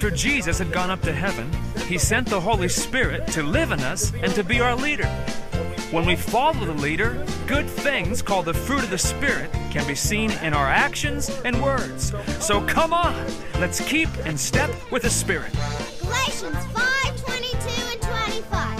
After Jesus had gone up to heaven, he sent the Holy Spirit to live in us and to be our leader. When we follow the leader, good things called the fruit of the Spirit can be seen in our actions and words. So come on, let's keep in step with the Spirit. Galatians 5 22 and 25.